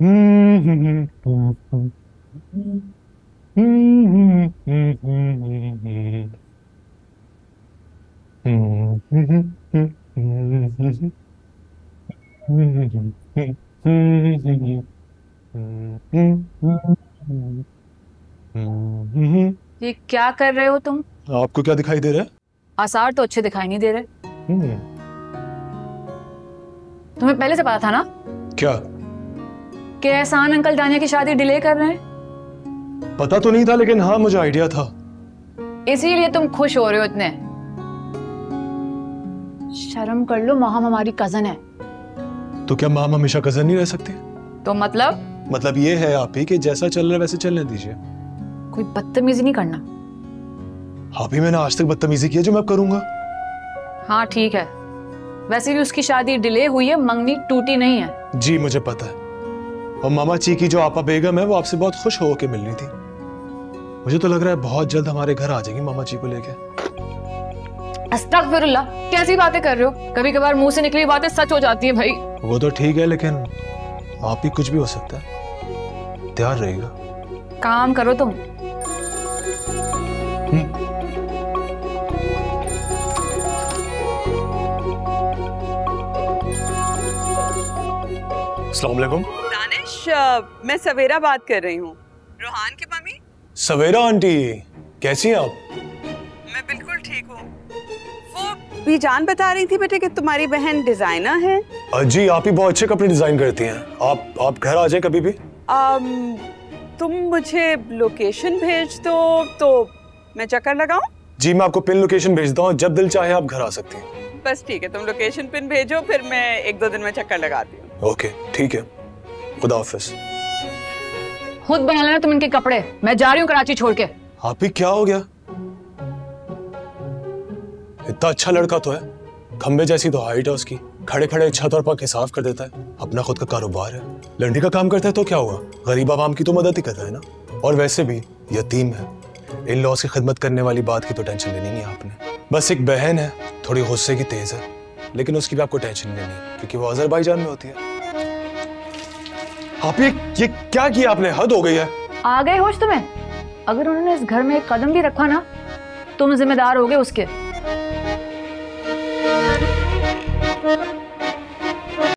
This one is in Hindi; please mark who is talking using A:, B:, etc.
A: ये क्या कर रहे हो तुम?
B: आपको क्या दिखाई दे रहा है?
A: आसार तो अच्छे दिखाई नहीं दे रहे।
B: हम्म,
A: तुम्हें पहले से पता था ना?
B: क्या?
A: कि एहसान अंकल दानिया की शादी डिले कर रहे हैं?
B: पता तो नहीं था लेकिन हाँ मुझे आइडिया था।
A: इसीलिए तुम खुश हो रहे हो इतने। शर्म कर लो मोहम हमारी कज़न है।
B: तो क्या माम हमेशा कज़न नहीं रह सकती?
A: तो मतलब?
B: मतलब ये है आप ही कि जैसा चल रहा है वैसे चलने दीजिए।
A: कोई बदतमीजी नहीं करना।
B: आप ही मैंने आज तक बदतमीजी की है जो मैं करूँगा।
A: हाँ ठीक है। वैसे भी उसकी शादी डिले हुई है मंगनी टूटी नहीं है।
B: जी मुझे पता है। और मामा ची की जो आपा बेगम है वो आपसे बहुत खुश हो के मिलनी थी। मुझे तो लग रहा है बहुत जल्द हमारे घर आ जाएँगी मामा ची को लेकर
A: अस्तगफिरुल्लाह कैसी बातें कर रहे हो? कभी कभार मुँह से निकली बातें सच हो जाती है भाई।
B: वो तो ठीक है लेकिन आप ही कुछ भी हो सकता है। तैयार रहेगा
A: काम करो तुम।
B: अस्सलाम
C: दानिश मैं सवेरा बात कर रही हूँ। रोहान की मम्मी
B: सवेरा आंटी कैसी हैं आप?
C: मैं बिल्कुल ठीक हूँ। वो भी जान बता रही थी बेटे कि तुम्हारी बहन डिज़ाइनर है?
B: जी आप ही बहुत अच्छे कपड़े डिज़ाइन करती हैं। आप आप घर आ जाएँ कभी भी?
C: अम, तुम मुझे लोकेशन भेज दो तो मैं चक्कर लगाऊँ?
B: जी मैं आपको पिन लोकेशन भेजता हूँ जब दिल चाहे आप घर आ सकती हैं।
C: बस ठीक है तुम लोकेशन पिन भेजो फिर मैं एक दो दिन में चक्कर लगाती हूँ।
B: ओके ठीक है। खुदा हाफिज।
A: खुद बना लेना तुम इनके कपड़े। मैं जा रही हूँ कराची छोड़ के।
B: आप ही क्या हो गया? इतना अच्छा लड़का तो है। खंबे जैसी तो हाइट है उसकी। खड़े खड़े छत और पग साफ़ कर देता है। अपना खुद का कारोबार है। लंडी का काम करता है तो क्या हुआ? गरीब आवाम की तो मदद ही कर रहा है ना? और वैसे भी यतीम है। इन लॉस की खिदमत करने वाली बात की तो टेंशन लेनी नहीं आपने। बस एक बहन है थोड़ी गुस्से की तेज है। लेकिन उसकी भी आपको टेंशन लेनी क्योंकि वो अजरबैजान में होती है। आप ये ये क्या किया आपने? हद हो गई है।
A: आ गए होश तुम्हें? अगर उन्होंने इस घर में एक कदम भी रखा ना, तुम जिम्मेदार हो गए उसके।